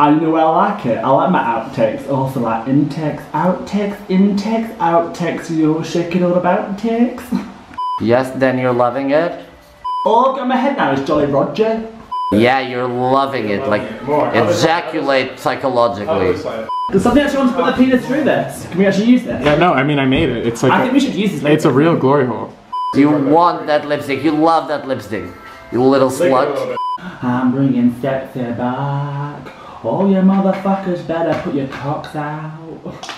I know I like it. I like my outtakes. Also like intakes, outtakes, intakes, outtakes. You're shaking all about takes. Yes, then you're loving it? All I've got in my head now is Jolly Roger. Yeah, you're loving it. Like, ejaculate psychologically. Does something actually want to put their penis through this? Can we actually use this? Yeah, no, I mean I made it. It's like I a- think we should use this later. it's a real glory hole. You want that lipstick. You love that lipstick. You little slut. I'm bringing sexy back. All you motherfuckers better put your cocks out.